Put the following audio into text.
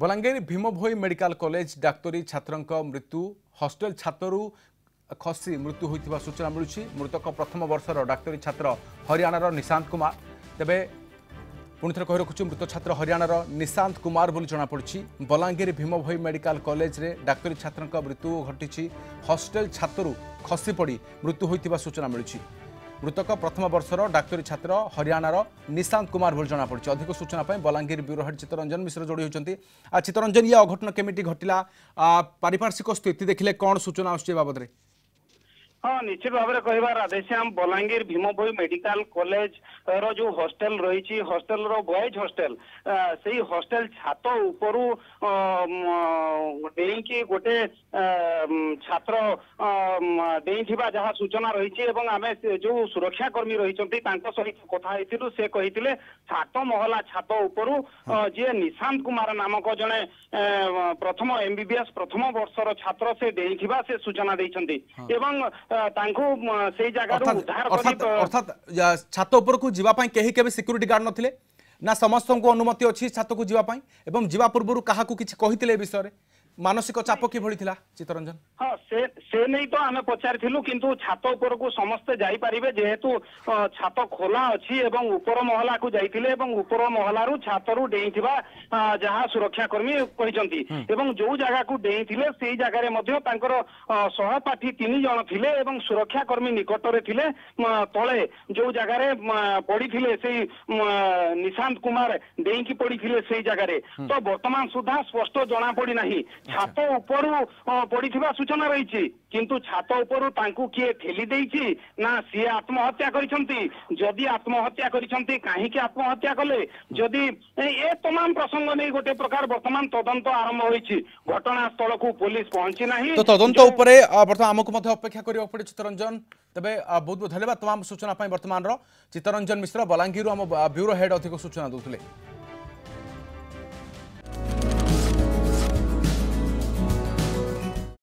Balangir Bhima Bhoi medical college ଡାକ୍ତରୀ ଛାତ୍ରଙ୍କ ମୃତ୍ୟୁ ହଷ୍ଟେଲ ଛାତରୁ ଖସି ମୃତ୍ୟୁ ହୋଇଥିବା ସୂଚନା ମିଳୁଛି ମୃତକ ପ୍ରଥମ ବର୍ଷର ଡାକ୍ତରୀ ଛାତ୍ର ହରିୟାଣାର ନିଶାନ୍ତ କୁମାର ତେବେ ପୁଣିଥରେ କହି ରଖୁଛୁ ମୃତ ଛାତ୍ର ହରିୟାଣାର ନିଶାନ୍ତ କୁମାର ବୋଲି ଜଣାପଡ଼ିଛି ବଲାଙ୍ଗୀର ଭୀମଭୋଇ ମେଡିକାଲ କଲେଜରେ ଡାକ୍ତରୀ ଛାତ୍ରଙ୍କ ମୃତ୍ୟୁ ଘଟିଛି ହଷ୍ଟେଲ ଛାତରୁ ଖସି ପଡ଼ି ମୃତ୍ୟୁ ହୋଇଥିବା ସୂଚନା ମିଳୁଛି মৃতক প্রথম বর্ষর ডাক্তরী ছাত্র হরিয়ানার নিশান্ত কুমার বলে জনাপড়ছে অধিক সূচনা বলাঙ্গীর ব্যুরো হেড চিত্তরঞ্জন মিশ্র যোড়ি হয়েছেন চিত্তরঞ্জন ইয়ে অঘটন কমিটি ঘটিলা পারিপার্শ্বিক স্থিতি দেখলে কম সূচনা আসছে এ বাবদে ହଁ ନିଶ୍ଚିତ ଭାବରେ କହିବା ରାଧେଶ୍ୟାମ ବଲାଙ୍ଗୀର ଭୀମଭୋଇ ମେଡିକାଲ କଲେଜ ର ଯୋଉ ହଷ୍ଟେଲ ରହିଛି ହଷ୍ଟେଲର ବଏଜ ହଷ୍ଟେଲ ସେଇ ହଷ୍ଟେଲ ଛାତ ଉପରୁ ଡେଇଁକି ଗୋଟେ ଛାତ୍ର ଡେଇଁଥିବା ଯାହା ସୂଚନା ରହିଛି ଏବଂ ଆମେ ଯୋଉ ସୁରକ୍ଷା କର୍ମୀ ରହିଛନ୍ତି ତାଙ୍କ ସହିତ କଥା ହେଇଥିଲୁ ସେ କହିଥିଲେ ସାତ ମହଲା ଛାତ ଉପରୁ ଯିଏ ନିଶାନ୍ତ କୁମାର ନାମକ ଜଣେ ପ୍ରଥମ ଏମବିବିଏସ୍ ପ୍ରଥମ ବର୍ଷର ଛାତ୍ର ସେ ଡେଇଁଥିବା ସେ ସୂଚନା ଦେଇଛନ୍ତି ଏବଂ ତାଙ୍କୁ ସେଇ ଜାଗାରୁ ଉଦ୍ଧାର କରି ଅର୍ଥାତ୍ ଛାତ ଉପରକୁ ଯିବା ପାଇଁ କେହି କେବେ ସିକ୍ୟୁରିଟି ଗାର୍ଡ ନଥିଲେ ନା ସମସ୍ତଙ୍କୁ ଅନୁମତି ଅଛି ଛାତକୁ ଯିବା ପାଇଁ ଏବଂ ଯିବା ପୂର୍ବରୁ କାହାକୁ କିଛି କହିଥିଲେ ଏ ବିଷୟରେ মানসিক চাপ কিভাবে লা চিত্তরঞ্জন হ্যাঁ সে নেই তো আমি পচারিলু কিন্তু ছাত উপরকু সমস্তে যাইপারিবে যেহেতু ছাত খোলা অছি এবং উপর মহলাকু যাইতিলে এবং উপর মহলারু ছাতরু ডেইঁথিবা যাহা সুরক্ষাকর্মী কইছন্তি এবং যোউ জায়গাকু ডেইঁথিলে সেই জায়গারে মধ্যে তাঙ্কর সহপাঠী তিন জন থিলে এবং সুরক্ষাকর্মী নিকটরে থিলে তলে যোউ জায়গারে পড়িথিলে সেই নিশান্ত কুমার ডেইঁকি পড়িথিলে সেই জায়গারে তো বর্তমান সুদ্ধা স্পষ্ট জনা পড়ি নাহি ଛାତ ଉପରୁ ପଡିଥିବା ସୂଚନା ରହିଛି କିନ୍ତୁ ଛାତ ଉପରୁ ତାଙ୍କୁ କିଏ ଠେଲି ଦେଇଛି ନା ସିଏ ଆତ୍ମହତ୍ୟା କରିଛନ୍ତି ଯଦି ଆତ୍ମହତ୍ୟା କରିଛନ୍ତି କାହିଁକି ଆତ୍ମହତ୍ୟା କଲେ ଯଦି ଏ ତମାମ ପ୍ରସଙ୍ଗ ନେଇ ଗୋଟେ ପ୍ରକାର ବର୍ତ୍ତମାନ ତଦନ୍ତ ଆରମ୍ଭ ହୋଇଛି ଘଟଣାସ୍ଥଳକୁ ପୋଲିସ ପହଞ୍ଚି ନାହିଁ ତ ତଦନ୍ତ ଉପରେ ବର୍ତ୍ତମାନ ଆମକୁ ମଧ୍ୟ ଅପେକ୍ଷା କରିବାକୁ ପଡିଛି ଚିତ୍ତରଞ୍ଜନ ତେବେ ବହୁତ ବହୁତ ଧନ୍ୟବାଦ ତମାମ ସୂଚନା ପାଇଁ ବର୍ତ୍ତମାନର ଚିତ୍ତରଞ୍ଜନ ମିଶ୍ର ବଲାଙ୍ଗୀରରୁ ଆମ ବ୍ୟୁରୋ ହେଡ୍ ଅଧିକ ସୂଚନା ଦେଉଥିଲେ